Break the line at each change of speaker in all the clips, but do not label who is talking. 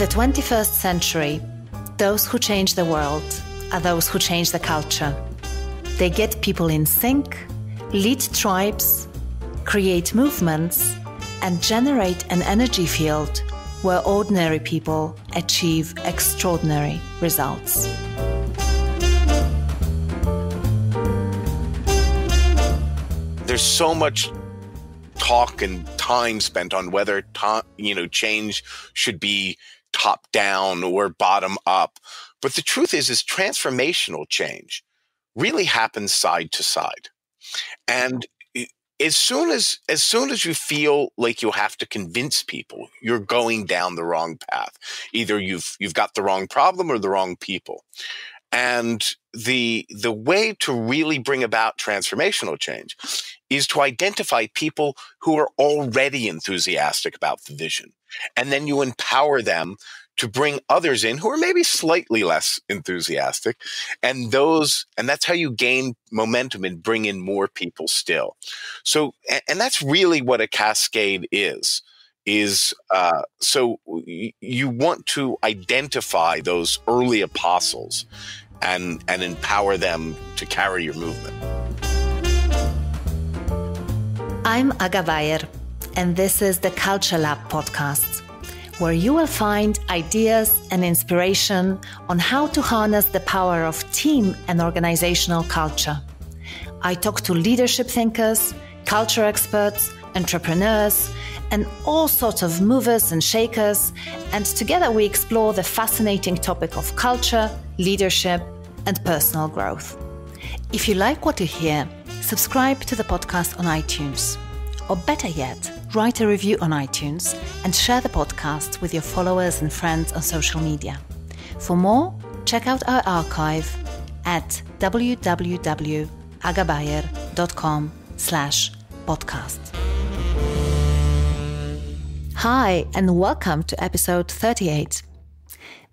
the 21st century, those who change the world are those who change the culture. They get people in sync, lead tribes, create movements, and generate an energy field where ordinary people achieve extraordinary results.
There's so much talk and time spent on whether to, you know change should be top down or bottom up. But the truth is, is transformational change really happens side to side. And as soon as as soon as you feel like you have to convince people you're going down the wrong path either you've you've got the wrong problem or the wrong people and the the way to really bring about transformational change is to identify people who are already enthusiastic about the vision. And then you empower them to bring others in who are maybe slightly less enthusiastic. And those and that's how you gain momentum and bring in more people still. So and that's really what a cascade is is uh, so you want to identify those early apostles and and empower them to carry your movement
i'm aga Bajer, and this is the culture lab podcast where you will find ideas and inspiration on how to harness the power of team and organizational culture. I talk to leadership thinkers, culture experts, entrepreneurs, and all sorts of movers and shakers, and together we explore the fascinating topic of culture, leadership, and personal growth. If you like what you hear, subscribe to the podcast on iTunes. Or better yet, write a review on iTunes, and share the podcast with your followers and friends on social media. For more, check out our archive at www.agabajer.com slash podcast. Hi, and welcome to episode 38.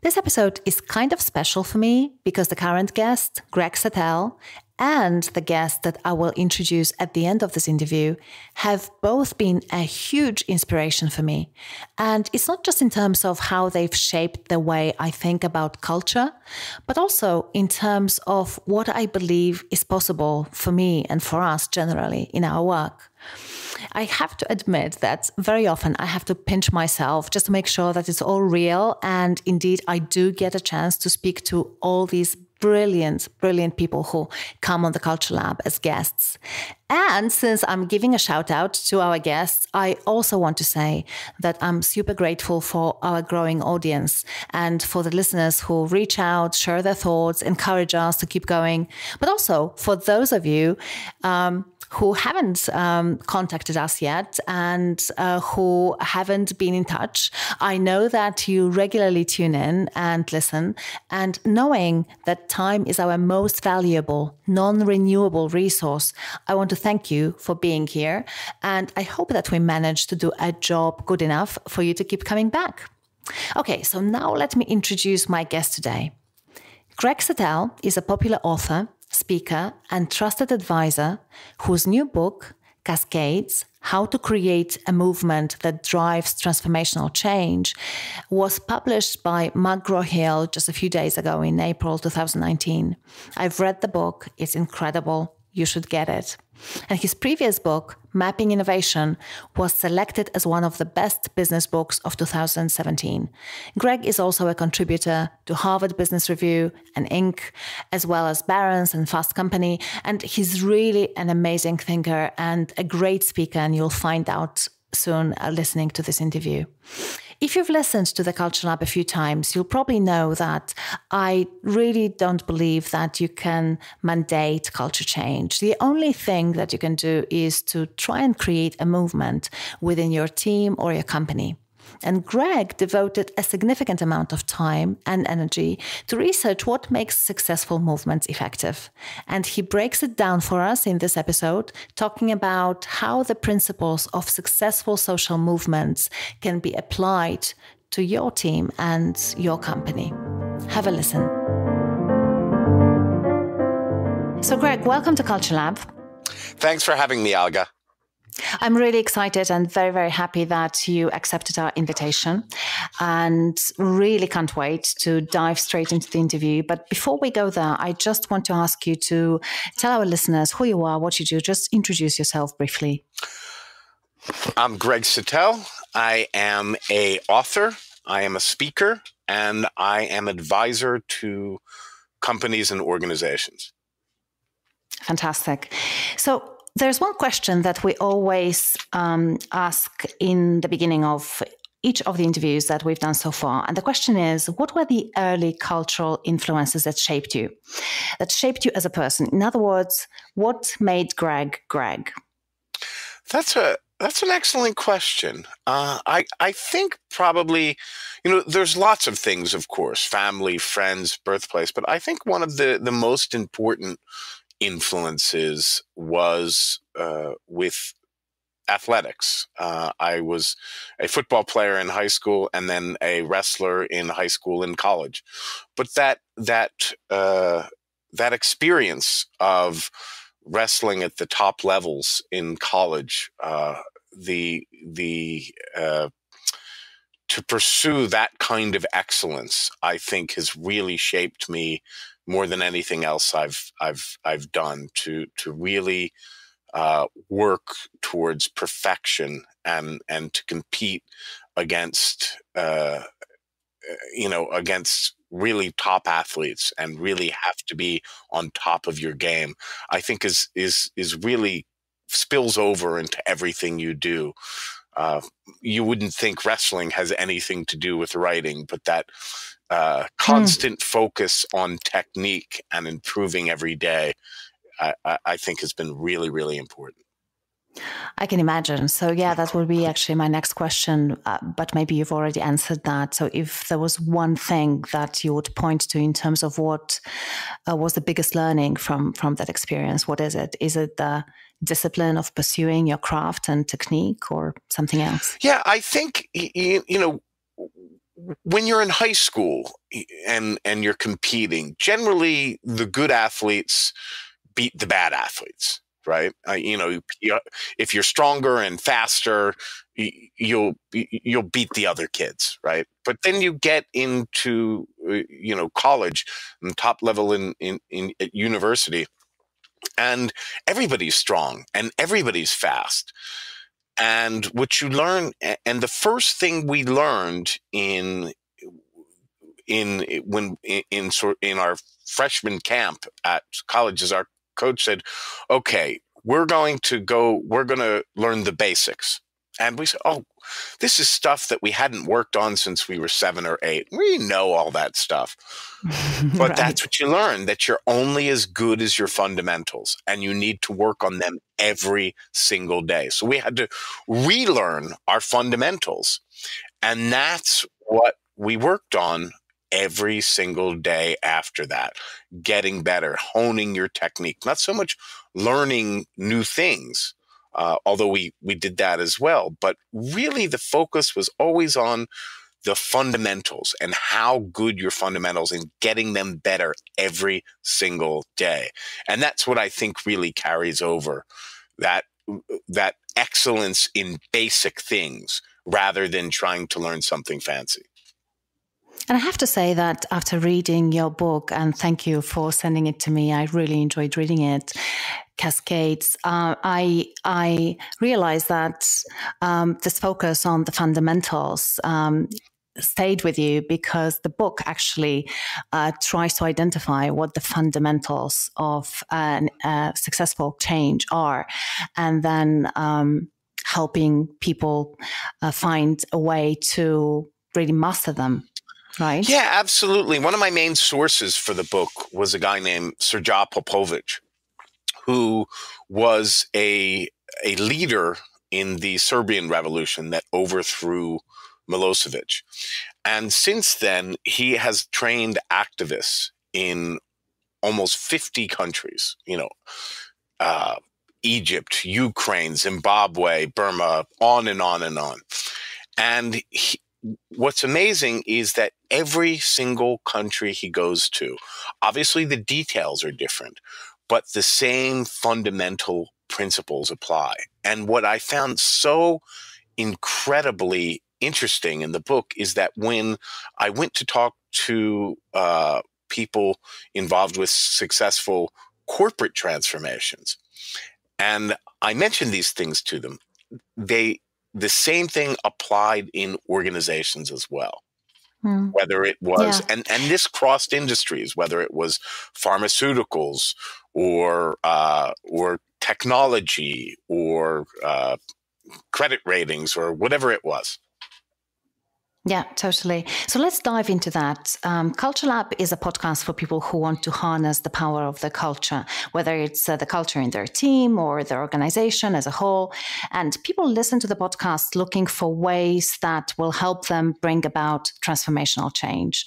This episode is kind of special for me because the current guest, Greg Satell, and the guest that I will introduce at the end of this interview have both been a huge inspiration for me. And it's not just in terms of how they've shaped the way I think about culture, but also in terms of what I believe is possible for me and for us generally in our work. I have to admit that very often I have to pinch myself just to make sure that it's all real. And indeed, I do get a chance to speak to all these brilliant, brilliant people who come on the Culture Lab as guests. And since I'm giving a shout out to our guests, I also want to say that I'm super grateful for our growing audience and for the listeners who reach out, share their thoughts, encourage us to keep going, but also for those of you. Um, who haven't um, contacted us yet and uh, who haven't been in touch. I know that you regularly tune in and listen, and knowing that time is our most valuable, non renewable resource, I want to thank you for being here. And I hope that we manage to do a job good enough for you to keep coming back. Okay, so now let me introduce my guest today. Greg Satell is a popular author speaker, and trusted advisor whose new book, Cascades How to Create a Movement That Drives Transformational Change, was published by McGraw Hill just a few days ago in April 2019. I've read the book, it's incredible. You should get it. And his previous book, Mapping Innovation, was selected as one of the best business books of 2017. Greg is also a contributor to Harvard Business Review and Inc., as well as Barron's and Fast Company. And he's really an amazing thinker and a great speaker, and you'll find out soon uh, listening to this interview. If you've listened to the Culture Lab a few times, you'll probably know that I really don't believe that you can mandate culture change. The only thing that you can do is to try and create a movement within your team or your company. And Greg devoted a significant amount of time and energy to research what makes successful movements effective. And he breaks it down for us in this episode, talking about how the principles of successful social movements can be applied to your team and your company. Have a listen. So, Greg, welcome to Culture Lab.
Thanks for having me, Aga.
I'm really excited and very, very happy that you accepted our invitation and really can't wait to dive straight into the interview. But before we go there, I just want to ask you to tell our listeners who you are, what you do. Just introduce yourself briefly.
I'm Greg Satell. I am a author, I am a speaker, and I am advisor to companies and organizations.
Fantastic. So there's one question that we always um, ask in the beginning of each of the interviews that we've done so far. And the question is what were the early cultural influences that shaped you, that shaped you as a person? In other words, what made Greg Greg?
That's a that's an excellent question. Uh, I I think probably, you know, there's lots of things, of course, family, friends, birthplace, but I think one of the the most important influences was uh, with athletics. Uh, I was a football player in high school and then a wrestler in high school and college. But that that uh, that experience of wrestling at the top levels in college, uh, the the uh, to pursue that kind of excellence, I think, has really shaped me more than anything else I've I've I've done to to really uh, work towards perfection and and to compete against uh, you know against really top athletes and really have to be on top of your game i think is is is really spills over into everything you do. Uh, you wouldn't think wrestling has anything to do with writing but that uh, hmm. constant mm. focus on technique and improving every day I, I think has been really, really important.
I can imagine. So, yeah, that would be actually my next question. Uh, but maybe you've already answered that. So, if there was one thing that you would point to in terms of what uh, was the biggest learning from from that experience, what is it? Is it the discipline of pursuing your craft and technique, or something else?
Yeah, I think you, you know when you're in high school and and you're competing, generally the good athletes beat the bad athletes right? Uh, you know if you're stronger and faster you'll you'll beat the other kids right? But then you get into uh, you know college and top level in in, in at university and everybody's strong and everybody's fast and what you learn and the first thing we learned in in when in in, in our freshman camp at college is our coach said, okay, we're going to go, we're going to learn the basics. And we said, oh, this is stuff that we hadn't worked on since we were seven or eight. We know all that stuff. but right. that's what you learn that you're only as good as your fundamentals and you need to work on them every single day. So we had to relearn our fundamentals. And that's what we worked on every single day after that, getting better, honing your technique, not so much learning new things. Uh, although we we did that as well, but really the focus was always on the fundamentals and how good your fundamentals and getting them better every single day. And that's what I think really carries over that that excellence in basic things rather than trying to learn something fancy.
And I have to say that after reading your book, and thank you for sending it to me, I really enjoyed reading it. Cascades. Uh, I I realized that um, this focus on the fundamentals um, stayed with you because the book actually uh, tries to identify what the fundamentals of a uh, successful change are, and then um, helping people uh, find a way to really master them Right.
Yeah, absolutely. One of my main sources for the book was a guy named Srđan Popović, who was a a leader in the Serbian revolution that overthrew Milosevic. And since then, he has trained activists in almost 50 countries, you know, uh, Egypt, Ukraine, Zimbabwe, Burma, on and on and on. And he, what's amazing is that every single country he goes to, obviously the details are different, but the same fundamental principles apply. And what I found so incredibly interesting in the book is that when I went to talk to uh, people involved with successful corporate transformations, and I mentioned these things to them, they the same thing applied in organizations as well. Hmm. Whether it was, yeah. and, and this crossed industries, whether it was pharmaceuticals or uh, or technology or uh, credit ratings or whatever it was.
Yeah, totally. So let's dive into that. Um, Culture Lab is a podcast for people who want to harness the power of the culture, whether it's uh, the culture in their team or their organization as a whole. And people listen to the podcast looking for ways that will help them bring about transformational change.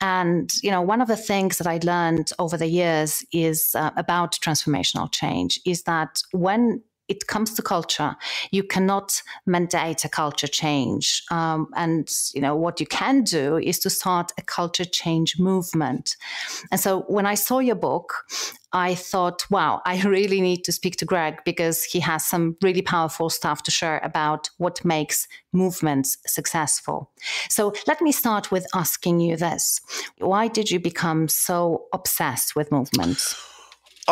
And, you know, one of the things that I learned over the years is uh, about transformational change is that when it comes to culture, you cannot mandate a culture change. Um, and you know what you can do is to start a culture change movement. And so when I saw your book, I thought, wow, I really need to speak to Greg because he has some really powerful stuff to share about what makes movements successful. So let me start with asking you this Why did you become so obsessed with movements?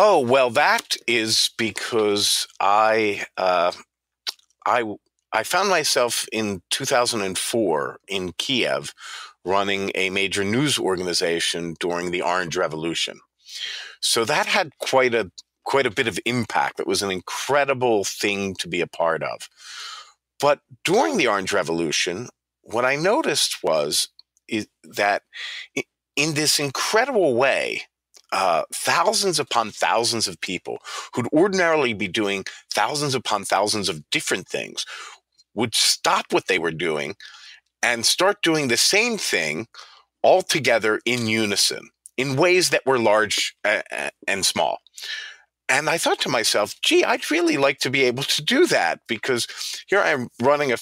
Oh well, that is because I uh, I I found myself in 2004 in Kiev running a major news organization during the Orange Revolution. So that had quite a quite a bit of impact. It was an incredible thing to be a part of. But during the Orange Revolution, what I noticed was that in this incredible way, uh, thousands upon thousands of people who'd ordinarily be doing thousands upon thousands of different things would stop what they were doing and start doing the same thing all together in unison in ways that were large and small. And I thought to myself, gee, I'd really like to be able to do that because here I'm running a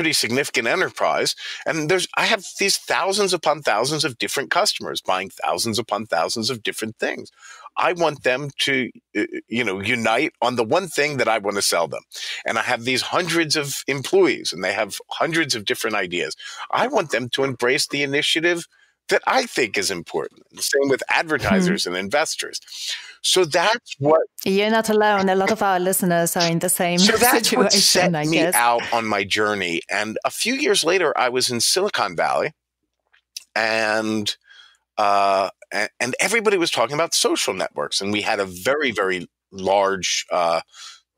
pretty significant enterprise. And there's i have these thousands upon thousands of different customers buying thousands upon thousands of different things. I want them to uh, you know unite on the one thing that i want to sell them. And i have these hundreds of employees and they have hundreds of different ideas. I want them to embrace the initiative that i think is important the same with hmm. advertisers and investors so that's what
you're not alone. A lot of our listeners are in the same so that's situation. What
set
I
me
guess.
out on my journey. And a few years later, I was in Silicon Valley, and uh, and everybody was talking about social networks, and we had a very very large. Uh,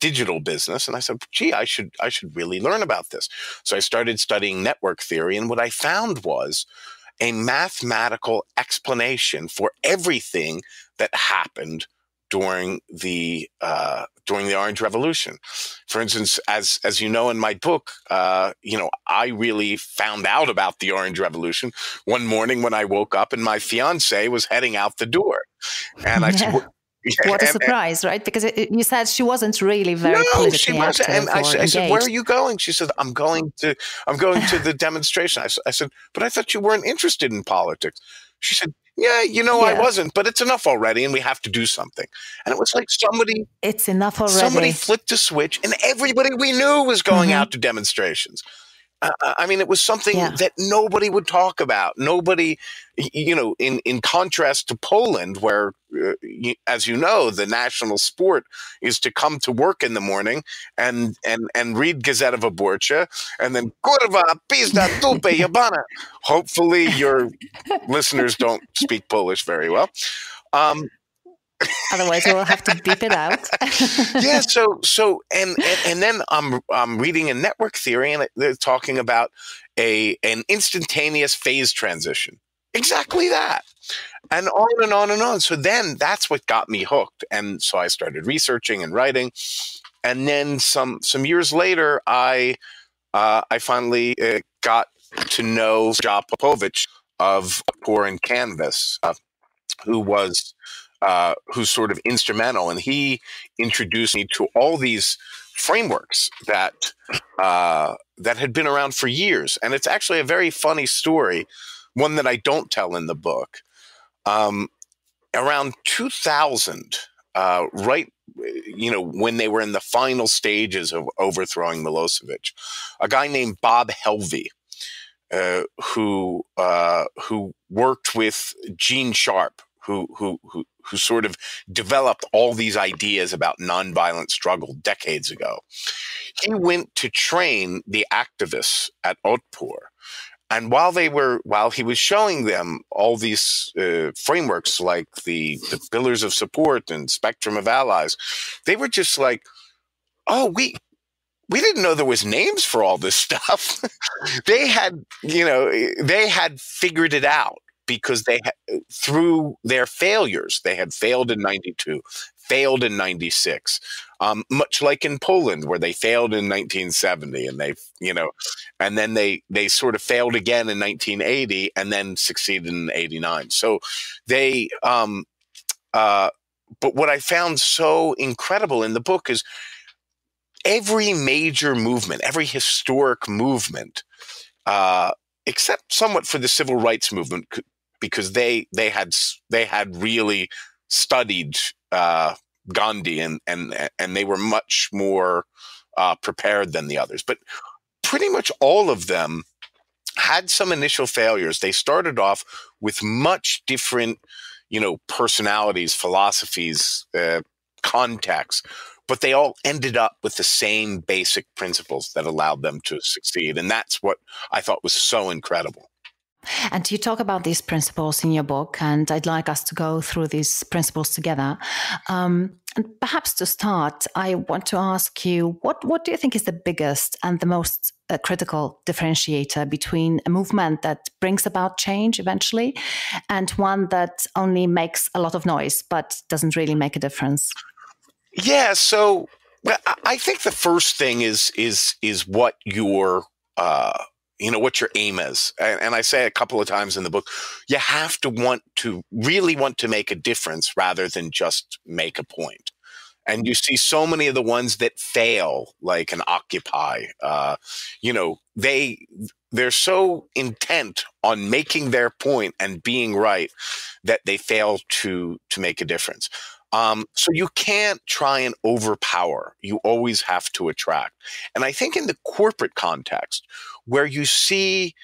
digital business and i said gee i should i should really learn about this so i started studying network theory and what i found was a mathematical explanation for everything that happened during the uh, during the Orange Revolution. For instance, as as you know in my book, uh, you know I really found out about the Orange Revolution one morning when I woke up and my fiance was heading out the door, and I
yeah. what a surprise, right? Because it, you said she wasn't really very no, she wasn't.
And I,
I,
said, "Where are you going?" She said, "I'm going to I'm going to the demonstration." I, I said, "But I thought you weren't interested in politics." She said, yeah, you know, yeah. I wasn't, but it's enough already, and we have to do something. And it was like somebody,
it's enough already.
Somebody flipped a switch, and everybody we knew was going mm-hmm. out to demonstrations. Uh, I mean, it was something yeah. that nobody would talk about. Nobody, you know, in, in contrast to Poland, where, uh, you, as you know, the national sport is to come to work in the morning and and and read Gazeta Wyborcza and then kurwa, pizda, tupe, jabana. Hopefully, your listeners don't speak Polish very well. Um,
Otherwise, we'll have to beep it out.
yeah. So, so, and, and, and then I'm I'm reading a network theory, and they're talking about a an instantaneous phase transition. Exactly that, and on and on and on. So then that's what got me hooked, and so I started researching and writing, and then some some years later, I uh, I finally uh, got to know Popović of Otpor and Canvas, uh, who was uh, who's sort of instrumental, and he introduced me to all these frameworks that uh, that had been around for years. And it's actually a very funny story, one that I don't tell in the book. Um, around 2000, uh, right, you know, when they were in the final stages of overthrowing Milosevic, a guy named Bob Helvey, uh, who uh, who worked with Gene Sharp, who who who who sort of developed all these ideas about nonviolent struggle decades ago. He went to train the activists at Otpor and while they were, while he was showing them all these uh, frameworks like the, the pillars of support and spectrum of allies, they were just like, oh, we, we didn't know there was names for all this stuff. they had, you know, they had figured it out because they through their failures, they had failed in 92, failed in 96 um, much like in poland where they failed in 1970 and they you know and then they they sort of failed again in 1980 and then succeeded in 89 so they um uh but what i found so incredible in the book is every major movement every historic movement uh except somewhat for the civil rights movement because they they had they had really studied uh, Gandhi, and and and they were much more uh, prepared than the others. But pretty much all of them had some initial failures. They started off with much different, you know, personalities, philosophies, uh, contexts, but they all ended up with the same basic principles that allowed them to succeed. And that's what I thought was so incredible.
And you talk about these principles in your book, and I'd like us to go through these principles together. Um, and perhaps to start, I want to ask you what, what do you think is the biggest and the most uh, critical differentiator between a movement that brings about change eventually and one that only makes a lot of noise but doesn't really make a difference?
Yeah, so I think the first thing is is is what your uh, you know what your aim is. And, and, i say a couple of times in the book you have to want to really want to make a difference rather than just make a point. And you see so many of the ones that fail like an occupy uh, you know they they're so intent on making their point and being right that they fail to to make a difference um, so you can't try and overpower. You always have to attract. And I think in the corporate context, where you see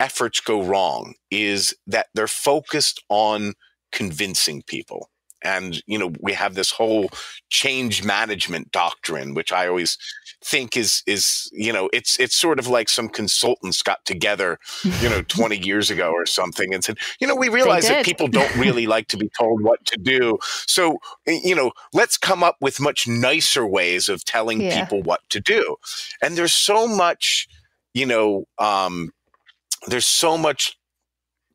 efforts go wrong, is that they're focused on convincing people and you know we have this whole change management doctrine which i always think is is you know it's it's sort of like some consultants got together you know 20 years ago or something and said you know we realize that people don't really like to be told what to do. So you know let's come up with much nicer ways of telling yeah. people what to do. And there's so much you know um there's so much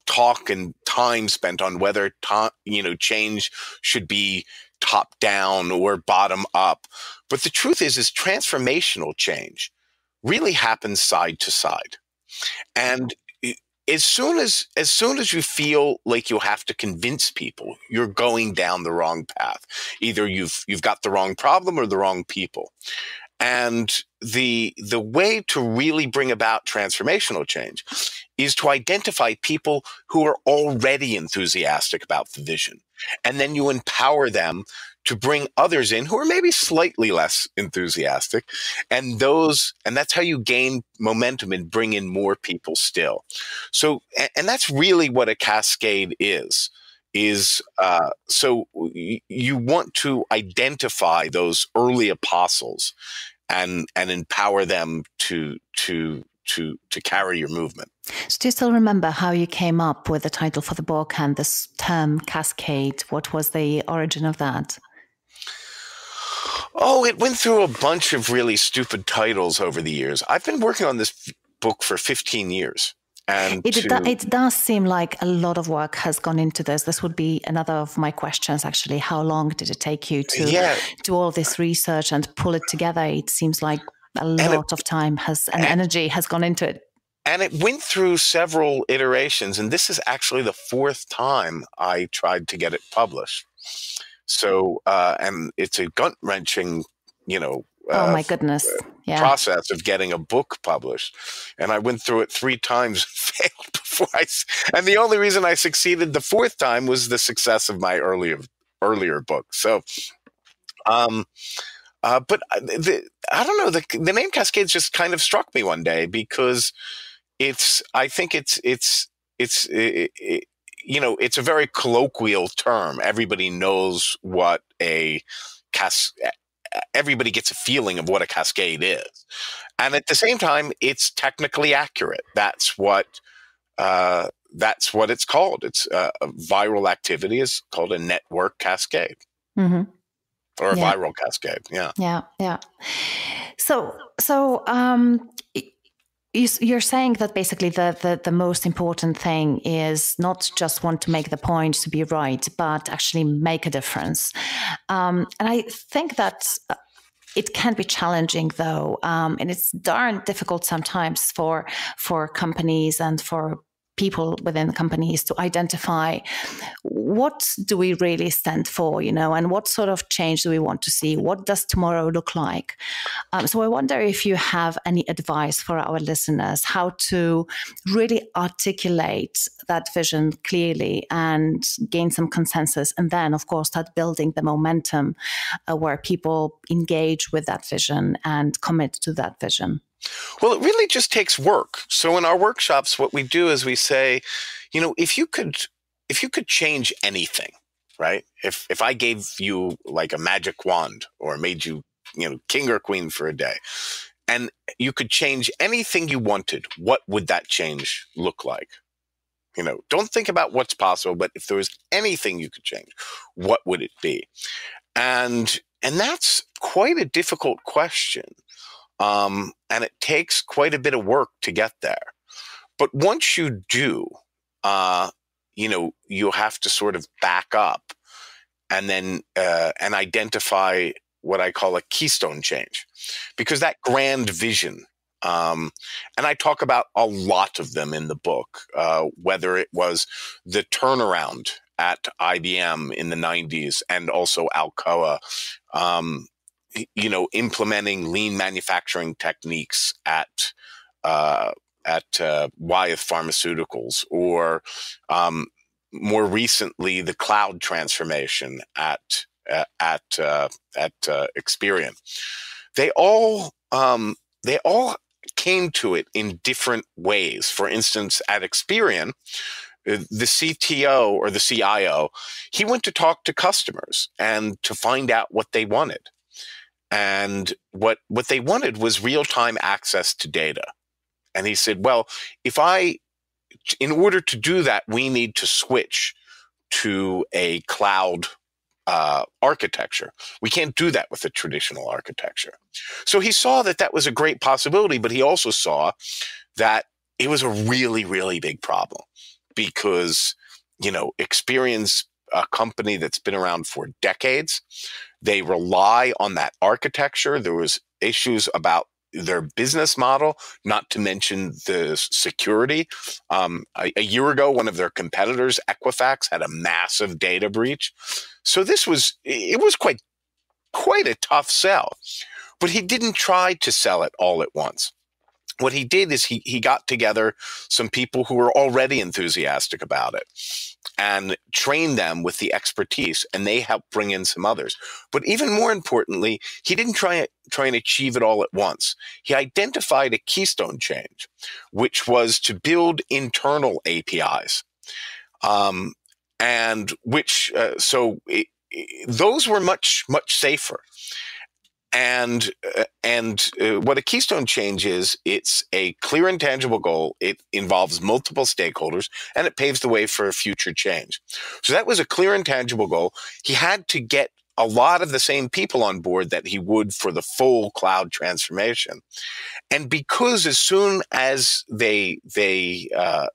talk and time spent on whether to, you know change should be top down or bottom up. But the truth is is transformational change really happens side to side. And as soon as as soon as you feel like you have to convince people you're going down the wrong path. Either you've you've got the wrong problem or the wrong people and the the way to really bring about transformational change is to identify people who are already enthusiastic about the vision. And then you empower them to bring others in who are maybe slightly less enthusiastic. And those, and that's how you gain momentum and bring in more people still. So, and that's really what a cascade is is uh, so you want to identify those early apostles and and empower them to to to to carry your movement.
So do you still remember how you came up with the title for the book and this term cascade? What was the origin of that?
Oh, it went through a bunch of really stupid titles over the years. I've been working on this book for 15 years. And
it, to, it does seem like a lot of work has gone into this. This would be another of my questions, actually. How long did it take you to yeah. do all this research and pull it together? It seems like a lot it, of time has and, and energy has gone into it.
And it went through several iterations, and this is actually the fourth time I tried to get it published. So, uh, and it's a gut wrenching, you know,
oh my goodness
yeah. process of getting a book published and i went through it three times failed before i and the only reason i succeeded the fourth time was the success of my earlier earlier book so Um, uh, but uh, the, I don't know. The, the name Cascades just kind of struck me one day because it's. I think it's it's it's it, it, you know it's a very colloquial term. Everybody knows what a cas. Everybody gets a feeling of what a cascade is, and at the same time, it's technically accurate. That's what. Uh, that's what it's called. It's uh, a viral activity is called a network cascade. Mm-hmm or a yeah. viral cascade. Yeah.
Yeah. Yeah. So, so, um, you're saying that basically the, the, the most important thing is not just want to make the point to be right, but actually make a difference. Um, and I think that uh, it can be challenging though, um, and it's darn difficult sometimes for for companies and for people within the companies to identify what do we really stand for, you know, and what sort of change do we want to see? What does tomorrow look like? Um, so I wonder if you have any advice for our listeners how to really articulate that vision clearly and gain some consensus, and then, of course, start building the momentum uh, where people engage with that vision and commit to that vision.
Well, it really just takes work. So in our workshops, what we do is we say, you know, if you could, if you could change anything, right? If if I gave you like a magic wand or made you, you know, king or queen for a day, and you could change anything you wanted, what would that change look like? You know, don't think about what's possible, but if there was anything you could change, what would it be? And and that's quite a difficult question um, and it takes quite a bit of work to get there. But once you do, uh, you know, you have to sort of back up and then uh, and identify what I call a keystone change, because that grand vision. Um, and I talk about a lot of them in the book, uh, whether it was the turnaround at IBM in the 90s and also Alcoa, um, you know, implementing lean manufacturing techniques at uh, at uh, Wyeth Pharmaceuticals, or um, more recently, the cloud transformation at uh, at uh, at uh, Experian. They all um, they all came to it in different ways. For instance, at Experian, uh, the CTO or the CIO, he went to talk to customers and to find out what they wanted. And what, what they wanted was real time access to data. And he said, well, if I, in order to do that, we need to switch to a cloud uh, architecture. We can't do that with a traditional architecture. So he saw that that was a great possibility, but he also saw that it was a really, really big problem because, you know, Experian's a company that's been around for decades. They rely on that architecture. There was issues about their business model, not to mention the security. Um, a, a, year ago, one of their competitors, Equifax, had a massive data breach. So this was it was quite quite a tough sell, but he didn't try to sell it all at once what he did is he he got together some people who were already enthusiastic about it and trained them with the expertise and they helped bring in some others. But even more importantly he didn't try try and achieve it all at once. He identified a keystone change which was to build internal apis um, and which uh, so it, it, those were much much safer and uh, and uh, what a keystone change is it's a clear and tangible goal. It involves multiple stakeholders and it paves the way for a future change. So that was a clear and tangible goal. He had to get a lot of the same people on board that he would for the full cloud transformation. And because as soon as they they uh,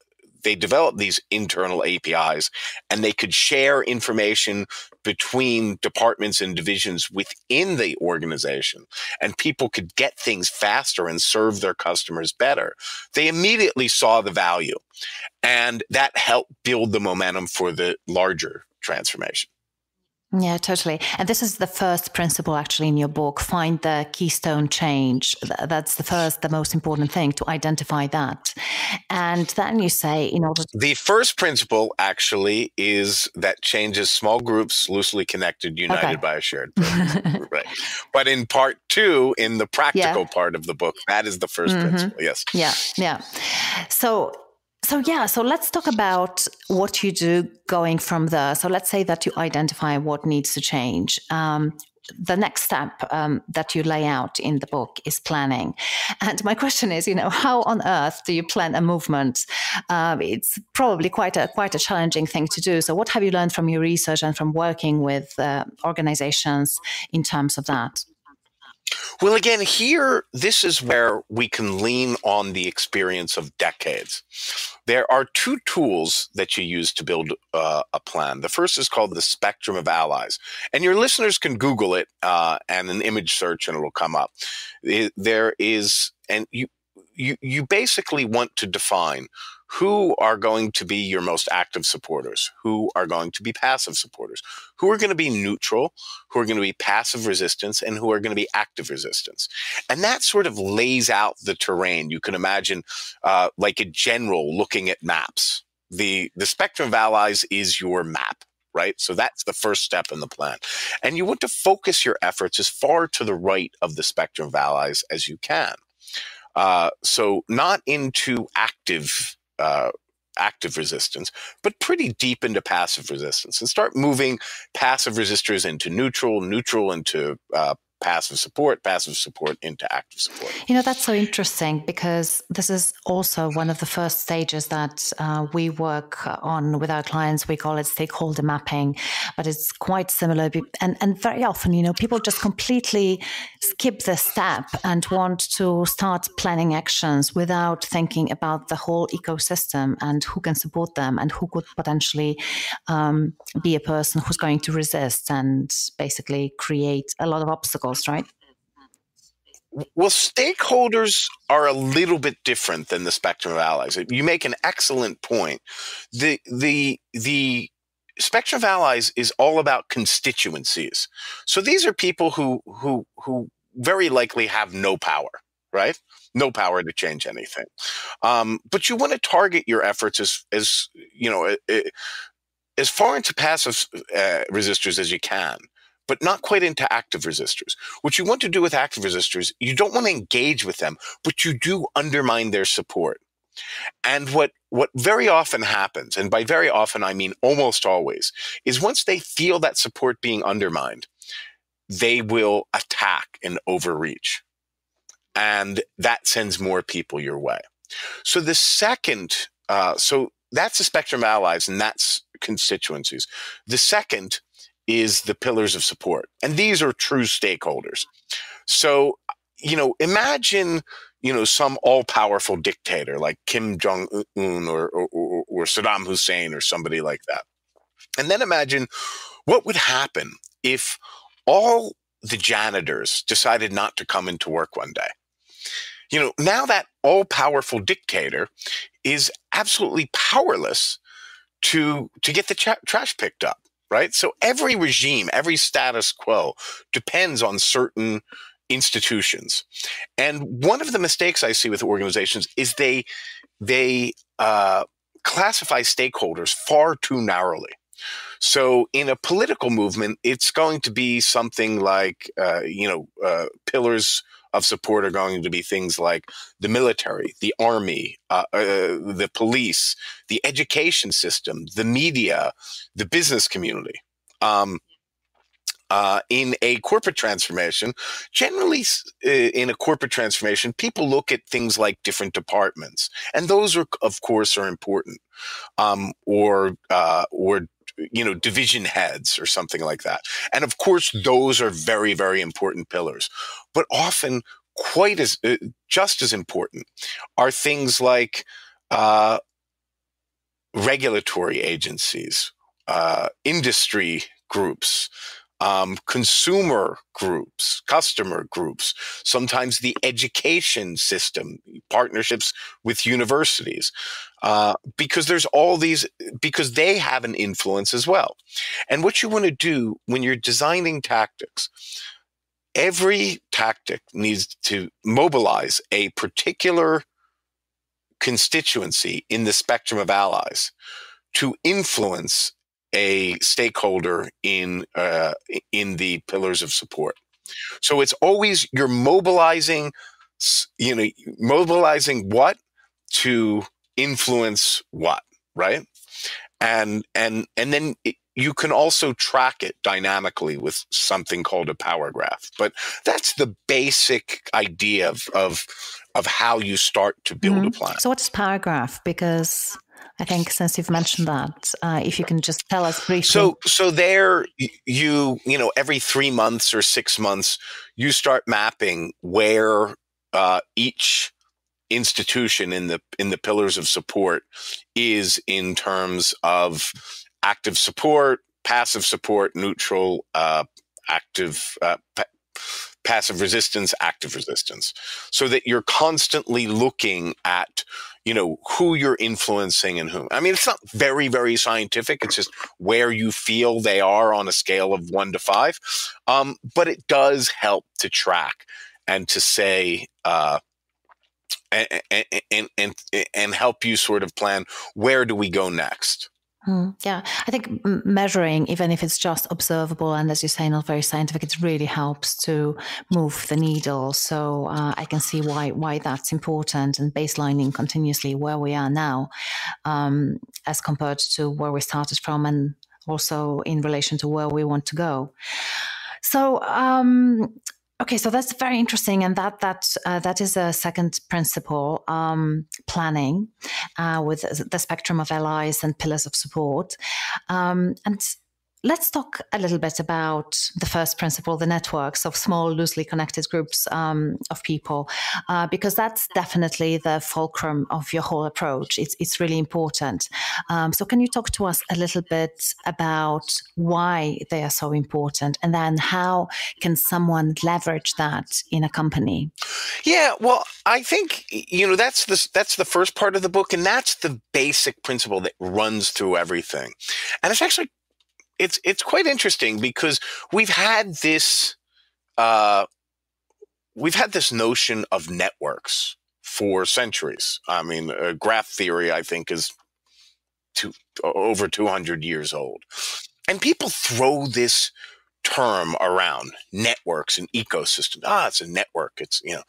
they developed these internal APIs and they could share information between departments and divisions within the organization and people could get things faster and serve their customers better. They immediately saw the value and that helped build the momentum for the larger transformation.
Yeah, totally. And this is the first principle actually in your book find the keystone change. That's the first, the most important thing to identify that. And then you say, in order.
The first principle actually is that change is small groups loosely connected, united okay. by a shared purpose. right. But in part two, in the practical yeah. part of the book, that is the 1st mm-hmm. principle. Yes.
Yeah. Yeah. So so, yeah, so let's talk about what you do going from there. So, let's say that you identify what needs to change. Um, the next step um, that you lay out in the book is planning. And my question is, you know, how on earth do you plan a movement? Um, it's probably quite a quite a challenging thing to do. So, what have you learned from your research and from working with uh, organizations in terms of that?
Well, again, here, this is where we can lean on the experience of decades. There are two tools that you use to build uh, a plan. The first is called the spectrum of allies, and your listeners can Google it uh, and an image search, and it'll come up. There is, and you you you basically want to define who are going to be your most active supporters, who are going to be passive supporters, who are going to be neutral, who are going to be passive resistance, and who are going to be active resistance. And that sort of lays out the terrain. You can imagine uh, like a general looking at maps. The, the spectrum of allies is your map right? So that's the first step in the plan. And you want to focus your efforts as far to the right of the spectrum of allies as you can. Uh, so not into active uh, active resistance, but pretty deep into passive resistance and start moving passive resistors into neutral, neutral into uh, passive support, passive support into active support.
You know, that's so interesting because this is also one of the first stages that uh, we work on with our clients. We call it stakeholder mapping, but it's quite similar. And, and very often, you know, people just completely skip this step and want to start planning actions without thinking about the whole ecosystem and who can support them and who could potentially um, be a person who's going to resist and basically create a lot of obstacles right?
Well, stakeholders are a little bit different than the spectrum of allies. You make an excellent point. The the the spectrum of allies is all about constituencies. So these are people who who who very likely have no power, right? No power to change anything. Um, but you want to target your efforts as as you know as far into passive uh, resistors as you can but not quite into active resistors. What you want to do with active resistors, you don't want to engage with them, but you do undermine their support. And what what very often happens, and by very often I mean almost always, is once they feel that support being undermined, they will attack and overreach. And that sends more people your way. So the second, uh, so that's the spectrum of allies and that's constituencies. The second is the pillars of support. And these are true stakeholders. So, you know, imagine, you know, some all powerful dictator like Kim Jong un or, or, or, Saddam Hussein or somebody like that. And then imagine what would happen if all the janitors decided not to come into work one day. You know, now that all powerful dictator is absolutely powerless to to get the tra- trash picked up right? So every regime, every status quo depends on certain institutions. And one of the mistakes I see with organizations is they they uh, classify stakeholders far too narrowly. So in a political movement, it's going to be something like uh, you know uh, pillars of support are going to be things like the military, the army, uh, uh, the police, the education system, the media, the business community. Um, uh, in a corporate transformation, generally uh, in a corporate transformation, people look at things like different departments, and those are, of course, are important, um, or uh, or you know division heads or something like that. And of course those are very very important pillars. But often quite as uh, just as important are things like uh, regulatory agencies uh, industry groups um, consumer groups, customer groups, sometimes the education system, partnerships with universities, uh, because there's all these, because they have an influence as well. And what you want to do when you're designing tactics, every tactic needs to mobilize a particular constituency in the spectrum of allies to influence a stakeholder in uh, in the pillars of support. So it's always you're mobilizing, you know, mobilizing what to influence what, right? And and and then it, you can also track it dynamically with something called a power graph. But that's the basic idea of of, of how you start to build mm-hmm. a plan.
So what's power graph? Because I think since you've mentioned that, uh, if you can just tell us briefly.
So, so there, you you know, every three months or six months, you start mapping where uh, each institution in the in the pillars of support is in terms of active support, passive support, neutral, uh, active. Uh, passive resistance, active resistance, so that you're constantly looking at you know, who you're influencing and whom. I mean, it's not very, very scientific. It's just where you feel they are on a scale of one to five. Um, but it does help to track and to say, uh, and, and, and, and help you sort of plan where do we go next?
Mm, yeah, I think measuring, even if it's just observable and as you say, not very scientific, it really helps to move the needle. So uh, I can see why why that's important and baselining continuously where we are now, um, as compared to where we started from, and also in relation to where we want to go. So um, Okay, so that's very interesting, and that that uh, that is a second principle: um, planning uh, with the spectrum of allies and pillars of support. Um, and Let's talk a little bit about the first principle, the networks of small, loosely connected groups um, of people, uh, because that's definitely the fulcrum of your whole approach. It's, it's really important. Um, so, can you talk to us a little bit about why they are so important and then how can someone leverage that in a company?
Yeah, well, I think, you know, that's the, that's the first part of the book, and that's the basic principle that runs through everything. And it's actually it's it's quite interesting because we've had this uh, we've had this notion of networks for centuries. I mean, uh, graph theory, I think, is two, over 200 years old. And people throw this term around networks and ecosystem. Ah, it's a network. It's, you know,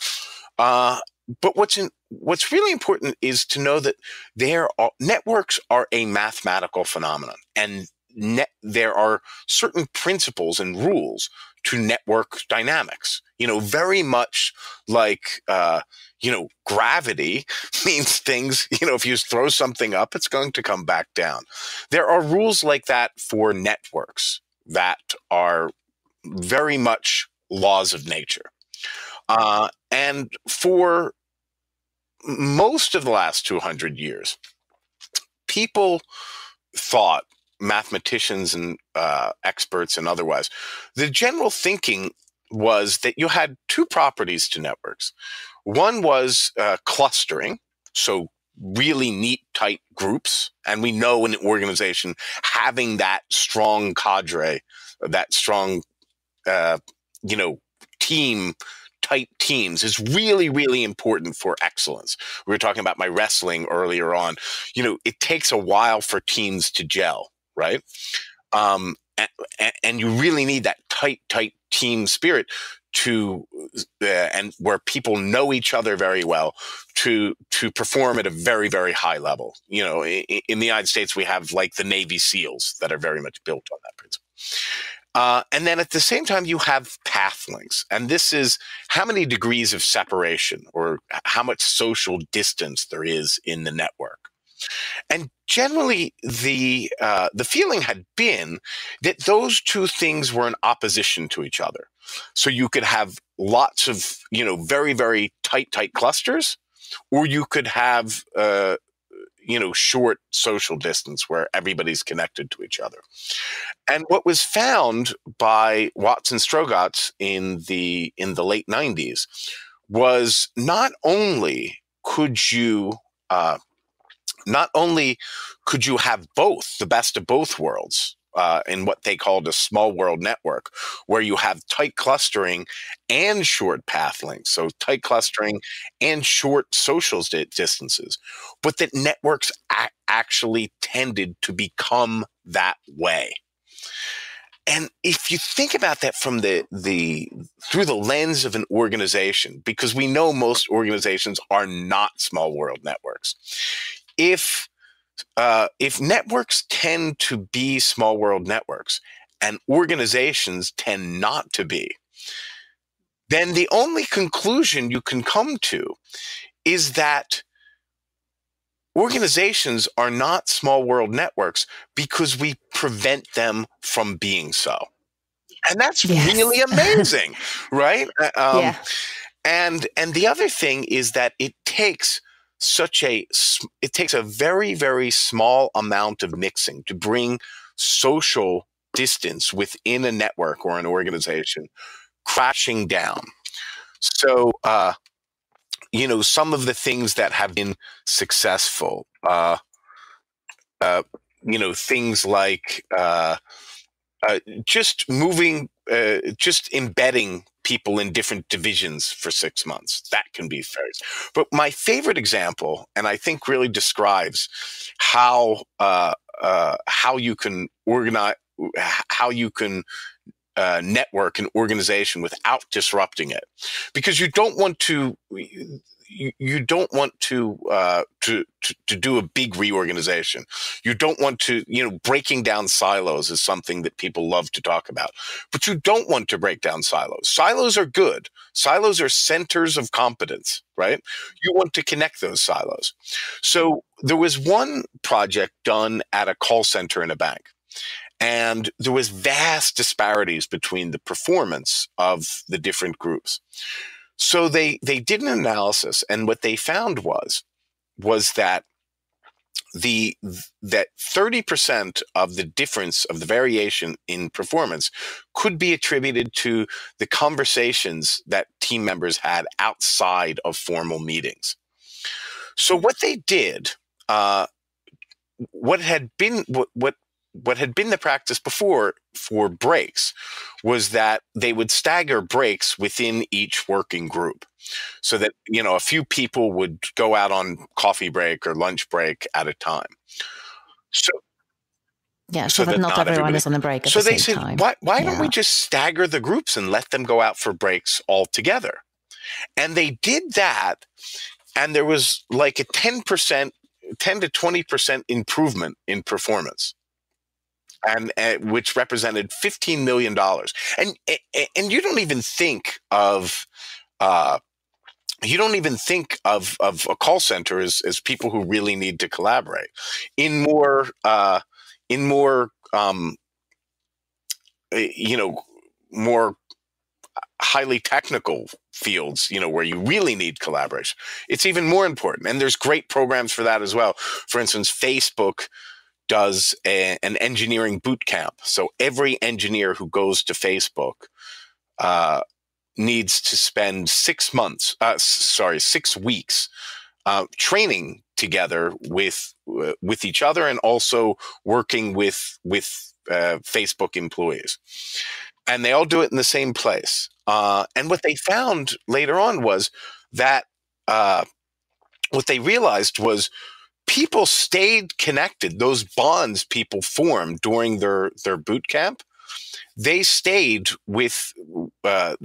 uh, but what's in, what's really important is to know that there are networks are a mathematical phenomenon and net, there are certain principles and rules to network dynamics. You know, very much like, uh, you know, gravity means things, you know, if you throw something up, it's going to come back down. There are rules like that for networks that are very much laws of nature. Uh, and for most of the last 200 years, people thought mathematicians and uh, experts and otherwise, the general thinking was that you had two properties to networks. One was uh, clustering, so really neat, tight groups. And we know in an organization having that strong cadre, that strong, uh, you know, team type teams is really, really important for excellence. We were talking about my wrestling earlier on. You know, it takes a while for teams to gel right? Um, and, and, you really need that tight, tight team spirit to uh, and where people know each other very well to to perform at a very very high level. You know in, in the united states we have like the navy seals that are very much built on that principle. Uh, and then at the same time you have path lengths and this is how many degrees of separation or how much social distance there is in the network and generally, the uh, the feeling had been that those two things were in opposition to each other. So you could have lots of you know very very tight tight clusters, or you could have uh, you know short social distance where everybody's connected to each other and what was found by Watts and Strogatz in the in the late 90s was not only could you uh, not only could you have both the best of both worlds uh, in what they called a small world network, where you have tight clustering and short path lengths. So tight clustering and short social distances, but that networks actually tended to become that way. And if you think about that from the the through the lens of an organization, because we know most organizations are not small world networks, if uh, if networks tend to be small world networks and organizations tend not to be, then the only conclusion you can come to is that organizations are not small world networks because we prevent them from being so. And that's yes. really amazing, right? Uh, um, yeah. And and the other thing is that it takes such a it takes a very very small amount of mixing to bring social distance within a network or an organization crashing down. So uh, you know some of the things that have been successful uh, uh, you know things like uh, uh, just moving uh, just embedding people in different divisions for six months. That can be fair. But my favorite example, and I think really describes how uh, uh, how you can organize, how you can uh, network an organization without disrupting it, because you don't want to you, don't want to, uh, to, to to do a big reorganization. You don't want to, you know, breaking down silos is something that people love to talk about, but you don't want to break down silos. Silos are good. Silos are centers of competence, right? You want to connect those silos. So there was one project done at a call center in a bank and there was vast disparities between the performance of the different groups so they they did an analysis, and what they found was was that the that 30% of the difference of the variation in performance could be attributed to the conversations that team members had outside of formal meetings. So what they did uh, what had been what, what what had been the practice before for breaks was that they would stagger breaks within each working group so that you know a few people would go out on coffee break or lunch break at a time so
yeah, so, so that, not, not everyone is on the break. so the they said, time.
why, why yeah. don't we just stagger the groups and let them go out for breaks all together? And they did that, and there was like a ten percent, ten to twenty percent improvement in performance and, and which represented fifteen million dollars. And and you don't even think of. Uh, you don't even think of, of a call center as, as people who really need to collaborate in more uh, in more um, eh, you know more highly technical fields you know where you really need collaboration it's even more important and there's great programs for that as well for instance facebook does a, an engineering boot camp. So every engineer who goes to Facebook uh, needs to spend six months, uh, sorry, six weeks uh, training together with uh, with each other and also working with with uh, Facebook employees. And they all do it in the same place. Uh, and what they found later on was that what they realized was people stayed connected. Those bonds people formed during their their boot camp, they stayed with uh,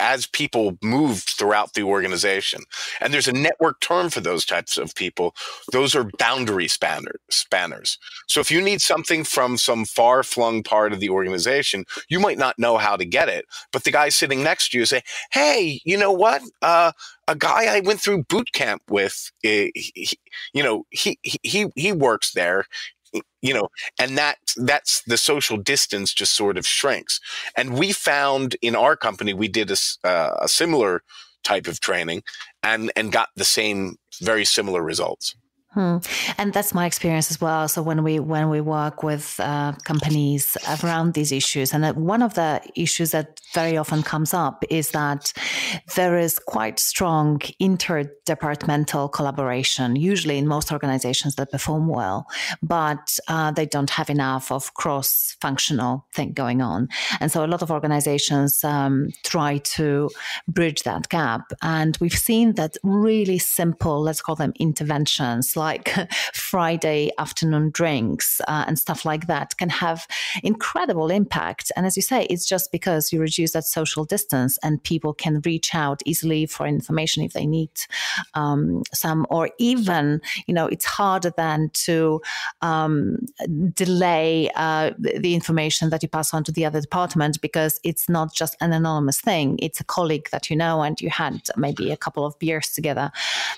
as people moved throughout the organization. And there's a network term for those types of people. Those are boundary spanner, spanners. So if you need something from some far flung part of the organization, you might not know how to get it. But the guy sitting next to you say, "Hey, you know what? Uh, a guy I went through boot camp with, eh, he, you know, he he he works there you know and that that's the social distance just sort of shrinks. And we found in our company we did a, uh, a similar type of training and and got the same very similar results
Hmm. And that's my experience as well. So when we when we work with uh, companies around these issues, and one of the issues that very often comes up is that there is quite strong interdepartmental collaboration. Usually, in most organizations that perform well, but uh, they don't have enough of cross-functional thing going on, and so a lot of organizations um, try to bridge that gap. And we've seen that really simple, let's call them interventions like Friday afternoon drinks uh, and stuff like that can have incredible impact. And as you say, it's just because you reduce that social distance and people can reach out easily for information if they need um, some, or even, you know, it's harder than to um, delay uh, the information that you pass on to the other department because it's not just an anonymous thing. It's a colleague that you know and you had maybe a couple of beers together.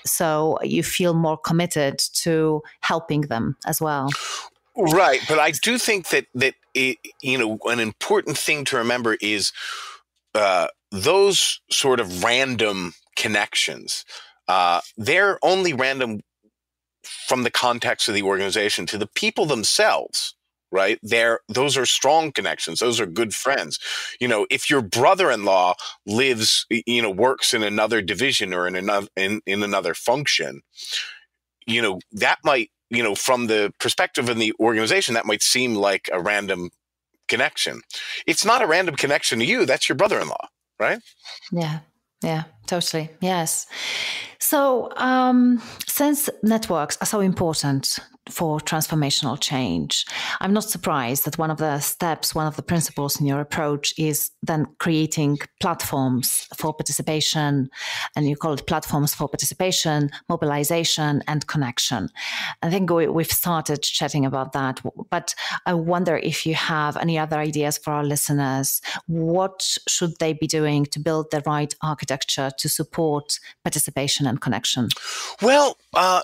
So you feel more committed to helping them as well.
Right, but I do think that that it, you know an important thing to remember is uh, those sort of random connections. Uh, they're only random from the context of the organization to the people themselves right there those are strong connections those are good friends you know if your brother-in-law lives you know works in another division or in another in, in another function you know, that might, you know, from the perspective of the organization, that might seem like a random connection. It's not a random connection to you. That's your brother in law, right?
Yeah. Yeah, totally. Yes. So, um, since networks are so important for transformational change. I'm not surprised that one of the steps, one of the principles in your approach is then creating platforms for participation, and you call it platforms for participation, mobilization, and connection. I think we, have started chatting about that, but I wonder if you have any other ideas for our listeners. What should they be doing to build the right architecture to support participation and connection?
Well, uh,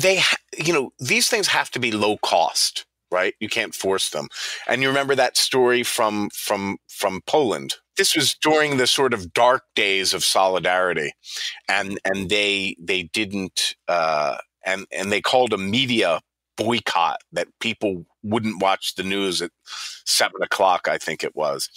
they, you know, these things have to be low cost, right? You can't force them. And you remember that story from from from Poland. This was during the sort of dark days of solidarity, and and they they didn't uh, and and they called a media boycott that people wouldn't watch the news at seven o'clock, I think it was,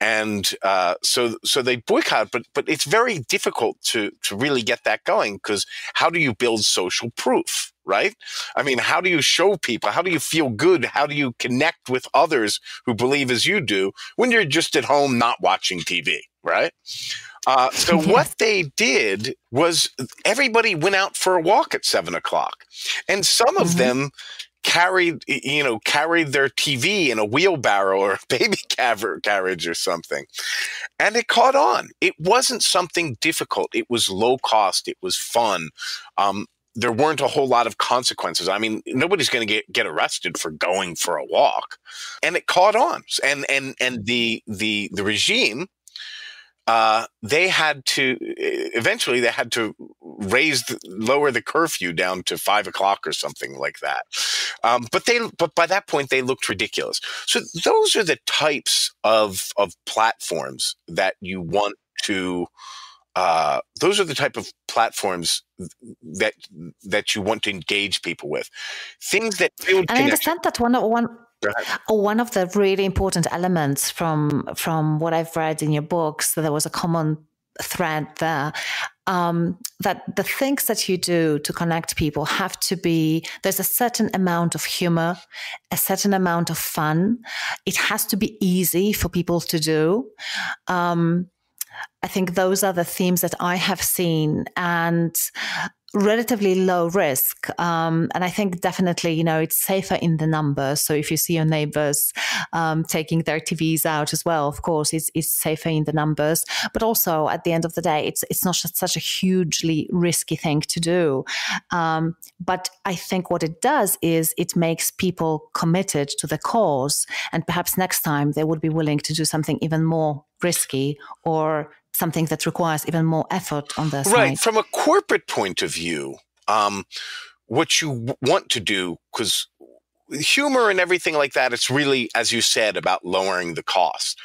and uh, so so they boycott. But but it's very difficult to to really get that going because how do you build social proof? Right? I mean, how do you show people? How do you feel good? How do you connect with others who believe as you do when you're just at home not watching TV? Right? Uh, so what they did was everybody went out for a walk at seven o'clock, and some of mm-hmm. them carried you know carried their TV in a wheelbarrow or a baby carriage or something, and it caught on. It wasn't something difficult. It was low cost. It was fun. Um, there weren't a whole lot of consequences. I mean, nobody's going to get get arrested for going for a walk, and it caught on. And and and the the the regime uh, they had to eventually they had to raise the, lower the curfew down to five o'clock or something like that. Um, but they but by that point they looked ridiculous. So those are the types of of platforms that you want to. Uh, those are the type of platforms that that you want to engage people with. Things that build.
And I understand that one one one of the really important elements from from what I've read in your books, there was a common thread there. Um, that the things that you do to connect people have to be there's a certain amount of humor, a certain amount of fun. It has to be easy for people to do. Um, I think those are the themes that I have seen. And relatively low risk. Um, and I think definitely, you know, it's safer in the numbers. So if you see your neighbors um, taking their TVs out as well, of course, it's, it's safer in the numbers. But also at the end of the day, it's, it's not such a hugely risky thing to do. Um, but I think what it does is it makes people committed to the cause. And perhaps next time they would be willing to do something even more risky or something that requires even more effort on their
side. Right. From a corporate point of view, um, what you want to do, because humor and everything like that, it's really, as you said, about lowering the cost.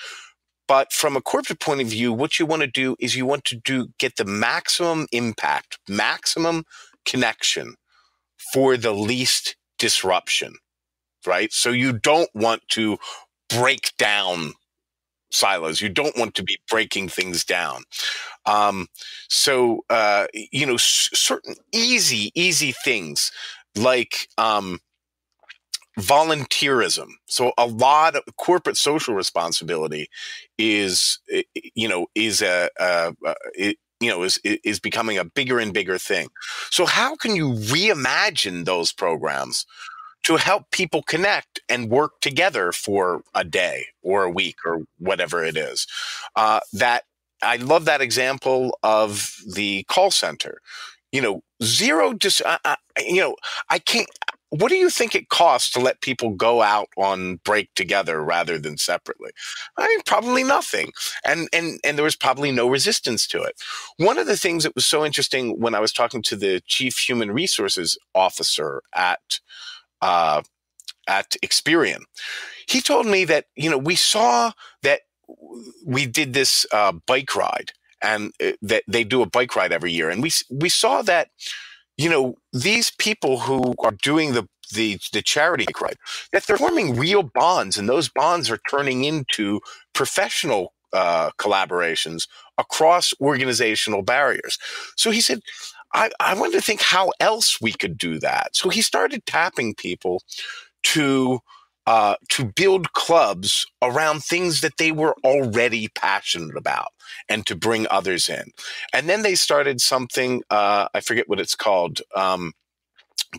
But from a corporate point of view, what you want to do is you want to do get the maximum impact, maximum connection for the least disruption, right? So you don't want to break down silos. You don't want to be breaking things down. Um, so, uh, you know, s- certain easy, easy things like um, volunteerism. So, a lot of corporate social responsibility is, you know, is a, a, a you know is is becoming a bigger and bigger thing. So, how can you reimagine those programs to help people connect and work together for a day or a week or whatever it is. Uh, that I love that example of the call center. You know, zero just, uh, uh, you know, I can't. What do you think it costs to let people go out on break together rather than separately? I mean, probably nothing, and and and there was probably no resistance to it. One of the things that was so interesting when I was talking to the chief human resources officer at uh, at Experian. He told me that you know we saw that we did this uh, bike ride and uh, that they do a bike ride every year, and we we saw that you know these people who are doing the the the charity bike ride that they're forming real bonds, and those bonds are turning into professional uh, collaborations across organizational barriers. So he said, I, I wanted to think how else we could do that. So he started tapping people to uh, to build clubs around things that they were already passionate about and to bring others in. And then they started something, uh, I forget what it's called. Um,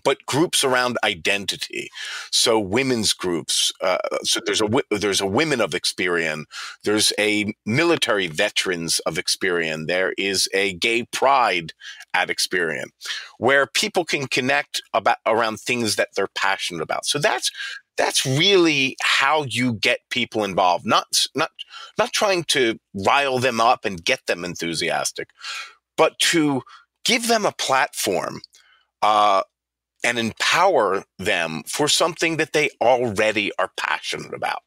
but groups around identity. So women's groups. Uh, so there's a there's a women of Experian. There's a military veterans of Experian. There is a gay pride at Experian, where people can connect about around things that they're passionate about. So that's that's really how you get people involved. Not not not trying to rile them up and get them enthusiastic, but to give them a platform uh, and empower them for something that they already are passionate about.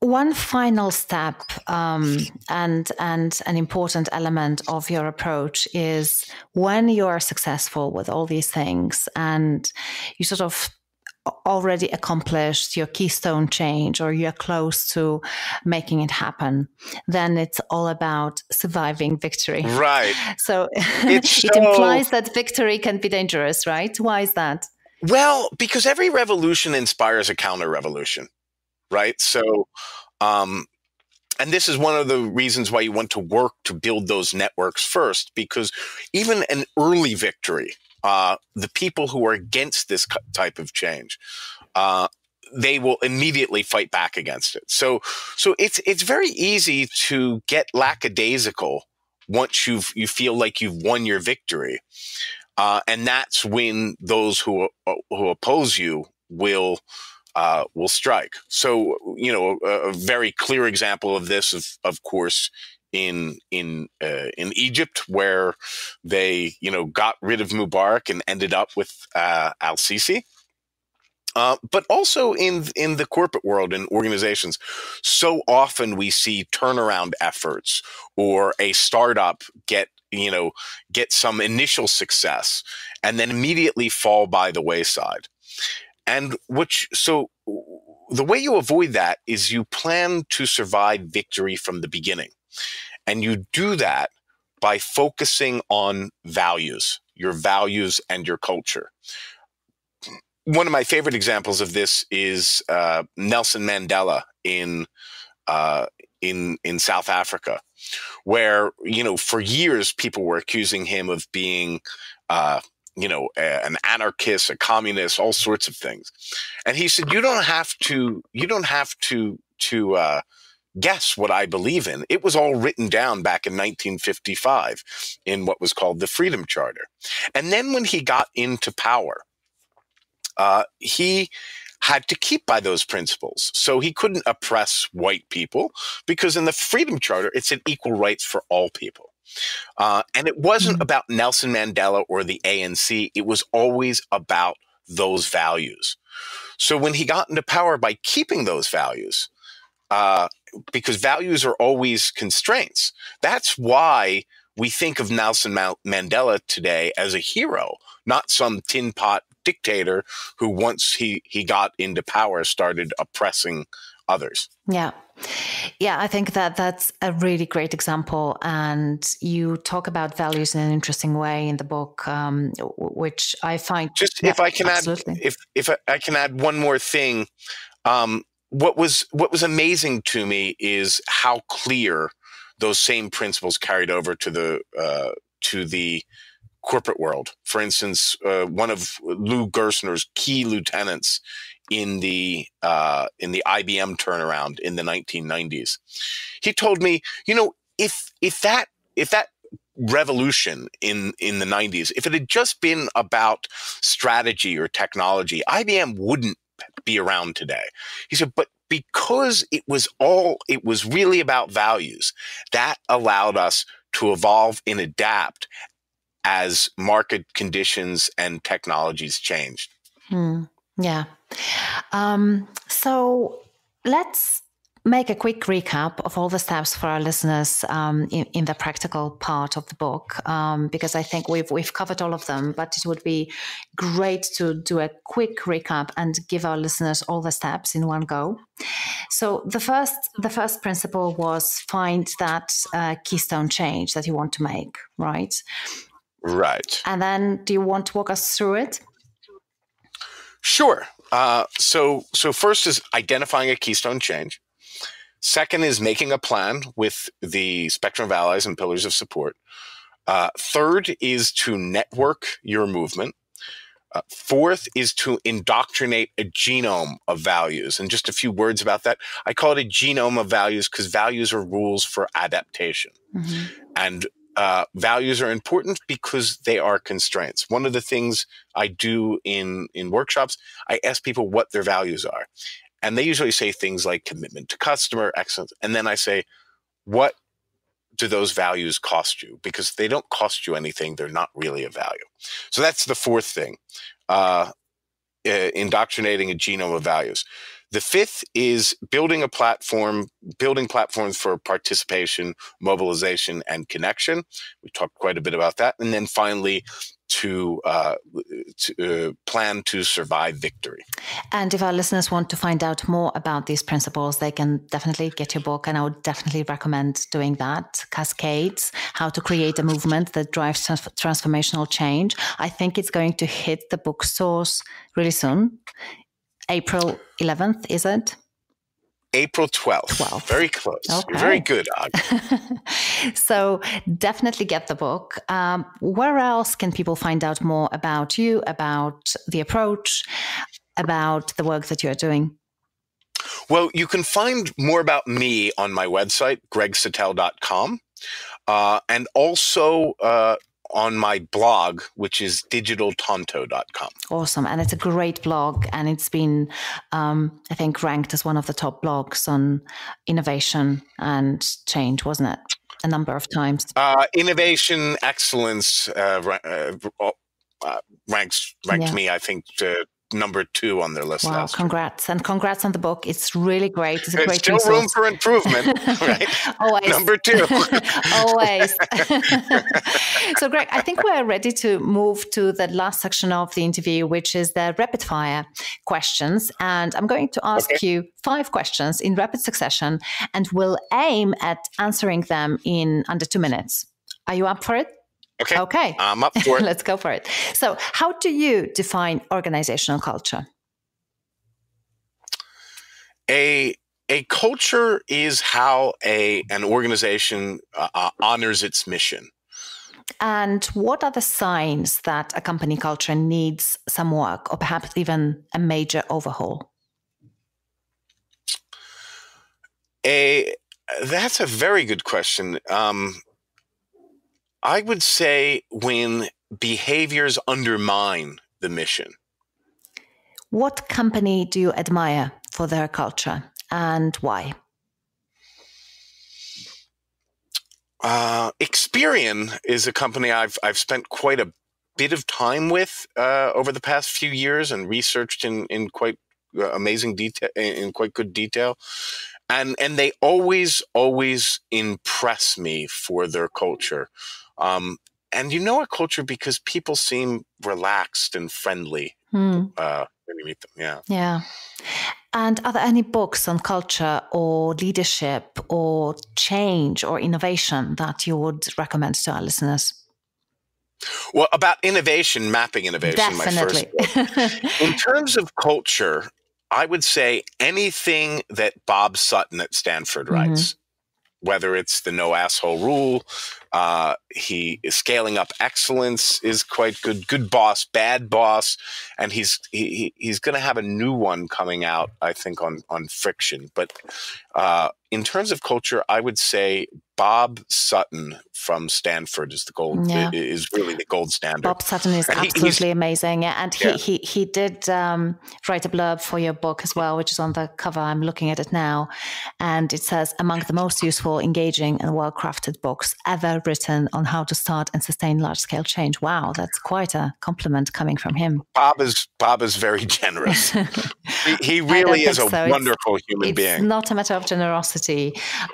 One final step um, and and an important element of your approach is when you are successful with all these things and you sort of already accomplished your keystone change or you're close to making it happen then it's all about surviving victory.
Right.
So it so... implies that victory can be dangerous right? Why is that
well, because every revolution inspires a counter revolution, right? So, um, and this is one of the reasons why you want to work to build those networks first, because even an early victory, uh, the people who are against this type of change, uh, they will immediately fight back against it. So, so it's it's very easy to get lackadaisical once you've you feel like you've won your victory. Uh, and that's when those who uh, who oppose you will uh, will strike. So you know a, a, very clear example of this, of of course, in in uh, in Egypt, where they you know got rid of Mubarak and ended up with uh, Al Sisi. Uh, but also in in the corporate world and organizations, so often we see turnaround efforts or a startup get you know get some initial success and then immediately fall by the wayside. And which so the way you avoid that is you plan to survive victory from the beginning. And you do that by focusing on values your values and your culture. One of my favorite examples of this is uh, Nelson Mandela in uh, in in South Africa, where you know for years people were accusing him of being uh, you know an anarchist, a communist, all sorts of things, and he said you don't have to you don't have to to uh, guess what I believe in. It was all written down back in 1955 in what was called the Freedom Charter, and then when he got into power. Uh, he had to keep by those principles. So he couldn't oppress white people because in the Freedom Charter, it said equal rights for all people. Uh, and it wasn't mm-hmm. about Nelson Mandela or the ANC, it was always about those values. So when he got into power by keeping those values, uh, because values are always constraints, that's why we think of Nelson Mandela today as a hero, not some tin pot dictator who once he he got into power started oppressing others.
Yeah. Yeah, I think that that's a really great example. And you talk about values in an interesting way in the book, um, which I find.
Just yeah, if I can absolutely. add, if if I can add one more thing, um, what was what was amazing to me is how clear those same principles carried over to the uh, to the corporate world. For instance, uh, one of Lou Gerstner's key lieutenants in the uh, in the IBM turnaround in the 1990s, he told me, you know, if if that if that revolution in in the 90s, if it had just been about strategy or technology, IBM wouldn't be around today. He said, but because it was all it was really about values, that allowed us to evolve and adapt as market conditions and technologies changed.
Hmm. Yeah. Um, so let's make a quick recap of all the steps for our listeners um, in, in, the practical part of the book, um, because I think we've we've covered all of them. But it would be great to do a quick recap and give our listeners all the steps in one go. So the first the first principle was find that uh, keystone change that you want to make, right?
Right.
And then, do you want to walk us through it?
Sure. Uh, so, so first is identifying a keystone change. Second is making a plan with the spectrum of allies and pillars of support. Uh, third is to network your movement. Uh, fourth is to indoctrinate a genome of values. And just a few words about that. I call it a genome of values because values are rules for adaptation. Mm-hmm. And uh, values are important because they are constraints. One of the things I do in in workshops, I ask people what their values are, and they usually say things like commitment to customer excellence, and then I say, what do those values cost you? Because they don't cost you anything; they're not really a value. So that's the fourth thing. Uh, indoctrinating a genome of values. The fifth is building a platform, building platforms for participation, mobilization, and connection. We talked quite a bit about that. And then finally, to, uh, to uh, plan to survive victory.
And if our listeners want to find out more about these principles, they can definitely get your book. And I would definitely recommend doing that. Cascades, how to create a movement that drives trans- transformational change. I think it's going to hit the bookstores really soon. April 11th, is it?
April 12th. 12th. Very close. Okay. Very good.
so definitely get the book. Um, where else can people find out more about you, about the approach, about the work that you're doing?
Well, you can find more about me on my website, gregsatell.com. Uh, and also uh, on my blog, which is digitaltonto.com.
Awesome. And it's a great blog. And it's been, um, I think, ranked as one of the top blogs on innovation and change, wasn't it? A number of times.
Uh, innovation, excellence uh, uh, uh ranks ranked yeah. me, I think, to number two on their list.
Wow, congrats. And congrats on the book. It's really great. It's a great
still resource. room for improvement, right?
Always.
Number two.
Always. so, Greg, I think we're ready to move to the last section of the interview, which is the rapid fire questions. And I'm going to ask okay. you five questions in rapid succession, and we'll aim at answering them in under two minutes. Are you up for it?
Okay.
Okay.
I'm up for it.
Let's go for it. So, how do you define organizational culture?
A a culture is how a an organization uh, uh, honors its mission.
And what are the signs that a company culture needs some work or perhaps even a major overhaul?
A that's a very good question. Um, I would say when behaviors undermine the mission.
What company do you admire for their culture and why?
Uh, Experian is a company I've I've spent quite a bit of time with uh, over the past few years and researched in in quite uh, amazing detail in quite good detail and and they always always impress me for their culture Um, and you know a culture because people seem relaxed and friendly
Hmm.
uh, when you meet them. Yeah.
Yeah. And are there any books on culture or leadership or change or innovation that you would recommend to our listeners?
Well, about innovation, mapping innovation,
Definitely.
my first book. In terms of culture, I would say anything that Bob Sutton at Stanford
Mhm.
writes, whether it's the no asshole rule, uh, he is scaling up excellence is quite good. Good boss, bad boss, and he's he, he- he's going to have a new one coming out, I think, on on friction. But uh, in terms of culture, I would say Bob Sutton from Stanford is the gold
Yeah.
is really the gold standard.
Bob Sutton is
And he-
absolutely amazing. Yeah. And he,
Yeah.
he, he did um, write a blurb for your book as well, which is on the cover. I'm looking at it now. And it says, among the most useful, engaging, and well crafted books ever written on how to start and sustain large scale change. Wow, that's quite a compliment coming from him.
Bob is Bob is very generous. he, he really is a
so. It's-
wonderful human being.
it's
being.
not a matter of generosity,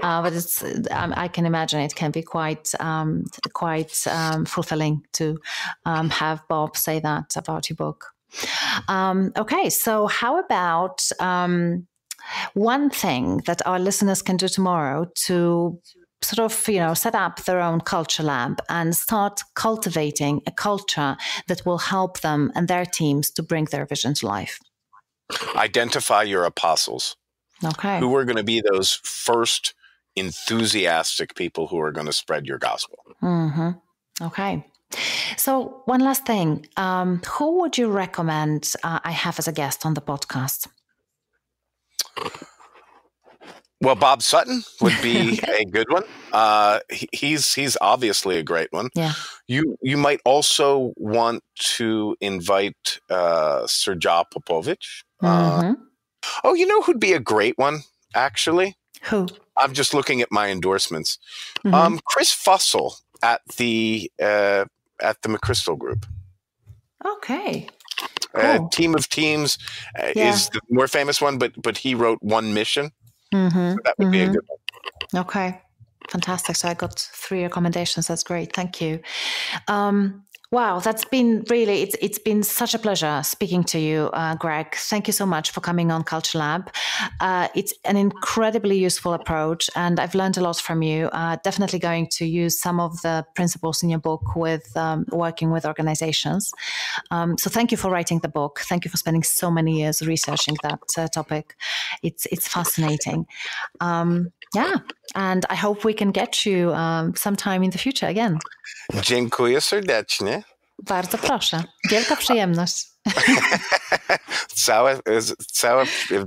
uh, but it's. Um, I can imagine it can be quite, um, quite um, fulfilling to have Bob say that about your book. Okay, so how about one thing that our listeners can do tomorrow to sort of you know set up their own culture lab and start cultivating a culture that will help them and their teams to bring their vision to life
Identify your apostles.
Okay
Who are going to be those first enthusiastic people who are going to spread your gospel?
hmm Okay. So, one last thing. Um, who would you recommend uh, I have as a guest on the podcast?
Well, Bob Sutton would be a good one. Uh, he, he's he's obviously a great one.
Yeah.
You you might also want to invite uh, Srdja Popović. Uh,
Mhm.
Oh, you know who'd be a great one actually?
Who?
I'm just looking at my endorsements.
Mhm.
Um, Chris Fussell at the uh, at the McChrystal Group.
okay.
Uh, Team of Teams uh,
Yeah.
is the more famous one, but but he wrote One Mission.
hmm
So that would be a
Mhm.
good one.
Okay. Fantastic. So I got three recommendations. That's great. Thank you. Um, wow, that's been really it's it's been such a pleasure speaking to you, uh, Greg. Thank you so much for coming on Culture Lab. Uh, it's an incredibly useful approach, and I've learned a lot from you. Uh, definitely going to use some of the principles in your book with um, working with organizations. Um, so thank you for writing the book. Thank you for spending so many years researching that uh, topic. It's it's fascinating. Um, yeah, and I hope we can get you um, sometime in the future again.
Dziękuję serdecznie.
Bardzo proszę. Wielka przyjemność.
Całe, cała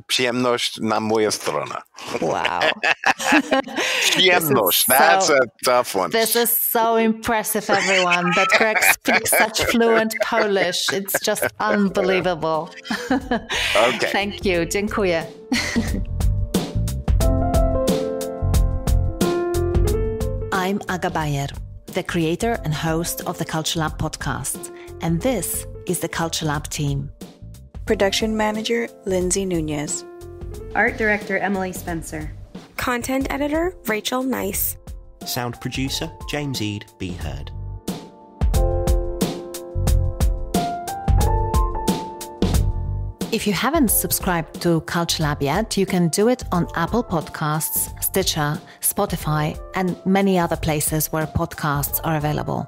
przyjemność na moja strona.
Wow.
Przyjemność.
so-
That's a tough one.
This is so impressive, everyone, that Greg speaks such fluent Polish. It's just unbelievable.
Okay.
Thank you. Dziękuję. I'm Aga Bajer, the creator and host of the Culture Lab podcast, and this is the Culture Lab team.
Production Manager Lindsay Nunez.
Art Director Emily Spencer.
Content Editor Rachel Nice.
Sound producer James Eade Be Heard.
If you haven't subscribed to Culture Lab yet, you can do it on Apple Podcasts, Stitcher, Spotify, and many other places where podcasts are available.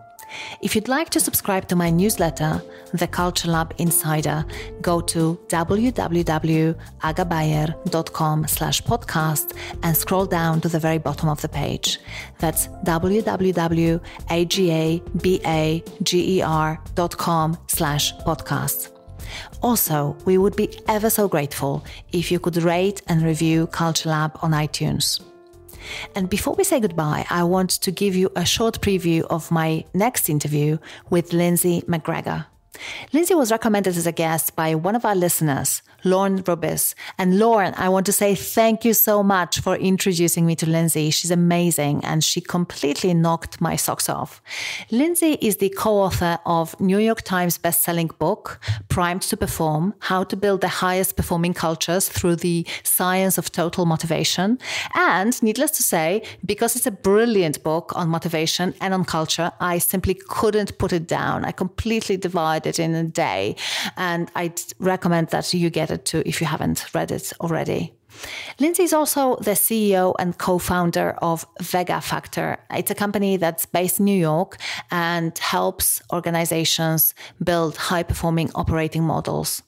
If you'd like to subscribe to my newsletter, The Culture Lab Insider, go to www.agabajer.com slash podcast and scroll down to the very bottom of the page. That's www.agabajer.com slash podcast. Also, we would be ever so grateful if you could rate and review Culture Lab on iTunes. And before we say goodbye, I want to give you a short preview of my next interview with Lindsay McGregor. Lindsay was recommended as a guest by one of our listeners, Lauren Rubis. And Lauren, I want to say thank you so much for introducing me to Lindsay. She's amazing and she completely knocked my socks off. Lindsay is the co-author of New York Times best-selling book, Primed to Perform: How to Build the Highest Performing Cultures Through the Science of Total Motivation. And needless to say, because it's a brilliant book on motivation and on culture, I simply couldn't put it down. I completely divided it in a day. And I'd recommend that you get it too if you haven't read it already. Lindsay is also the CEO and co founder of Vega Factor. It's a company that's based in New York and helps organizations build high performing operating models.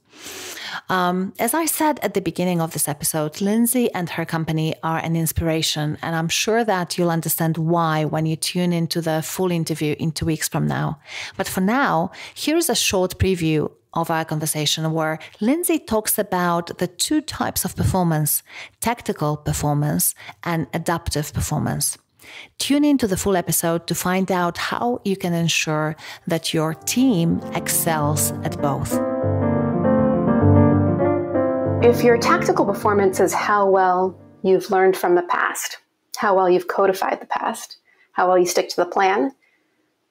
Um, as I said at the beginning of this episode, Lindsay and her company are an inspiration, and I'm sure that you'll understand why when you tune into the full interview in two weeks from now. But for now, here's a short preview of our conversation where Lindsay talks about the two types of performance tactical performance and adaptive performance. Tune into the full episode to find out how you can ensure that your team excels at both.
If your tactical performance is how well you've learned from the past, how well you've codified the past, how well you stick to the plan,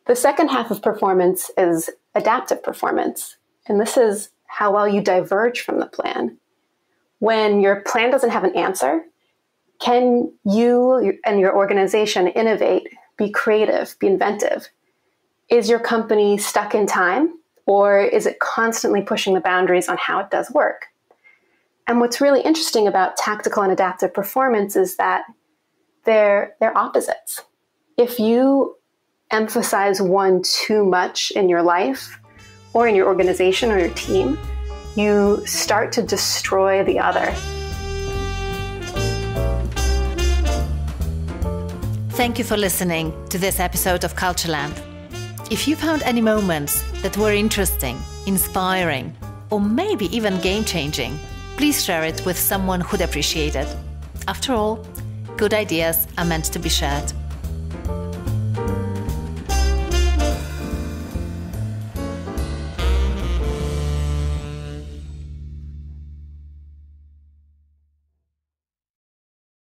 the second half of performance is adaptive performance. And this is how well you diverge from the plan. When your plan doesn't have an answer, can you and your organization innovate, be creative, be inventive? Is your company stuck in time or is it constantly pushing the boundaries on how it does work? And what's really interesting about tactical and adaptive performance is that they're, they're opposites. If you emphasize one too much in your life, or in your organization or your team, you start to destroy the other.
Thank you for listening to this episode of Cultureland. If you found any moments that were interesting, inspiring, or maybe even game changing, please share it with someone who'd appreciate it. After all, good ideas are meant to be shared.